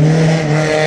Música